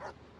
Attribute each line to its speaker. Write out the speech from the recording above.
Speaker 1: Ha ha ha!